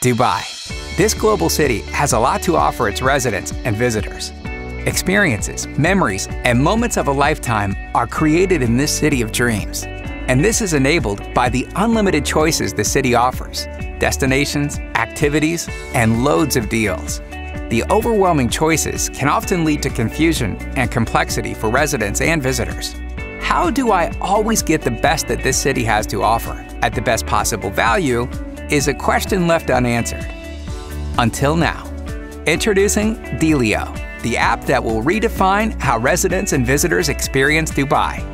Dubai. This global city has a lot to offer its residents and visitors. Experiences, memories, and moments of a lifetime are created in this city of dreams. And this is enabled by the unlimited choices the city offers destinations, activities, and loads of deals. The overwhelming choices can often lead to confusion and complexity for residents and visitors. How do I always get the best that this city has to offer at the best possible value is a question left unanswered. Until now. Introducing Dealeo, the app that will redefine how residents and visitors experience Dubai.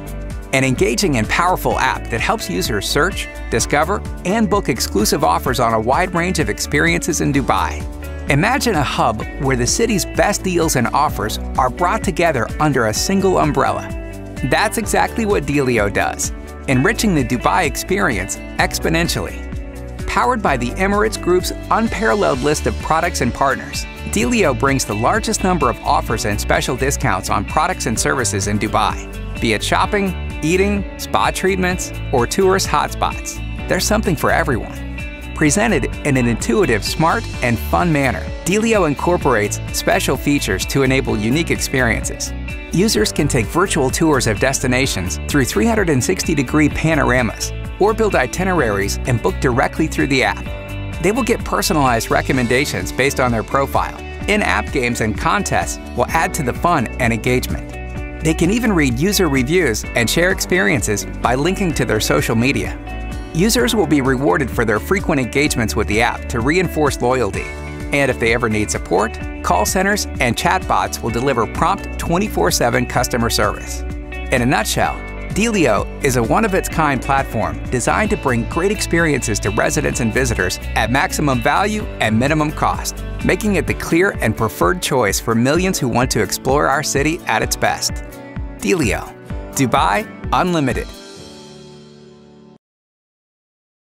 An engaging and powerful app that helps users search, discover, and book exclusive offers on a wide range of experiences in Dubai. Imagine a hub where the city's best deals and offers are brought together under a single umbrella. That's exactly what Dealeo does, enriching the Dubai experience exponentially. Powered by the Emirates Group's unparalleled list of products and partners, Dealeo brings the largest number of offers and special discounts on products and services in Dubai, be it shopping, eating, spa treatments, or tourist hotspots. There's something for everyone. Presented in an intuitive, smart, and fun manner, Dealeo incorporates special features to enable unique experiences. Users can take virtual tours of destinations through 360-degree panoramas or build itineraries and book directly through the app. They will get personalized recommendations based on their profile. In-app games and contests will add to the fun and engagement. They can even read user reviews and share experiences by linking to their social media. Users will be rewarded for their frequent engagements with the app to reinforce loyalty. And if they ever need support, call centers and chatbots will deliver prompt 24 7 customer service. In a nutshell, Dealeo is a one of its kind platform designed to bring great experiences to residents and visitors at maximum value and minimum cost, making it the clear and preferred choice for millions who want to explore our city at its best. Dealeo, Dubai Unlimited.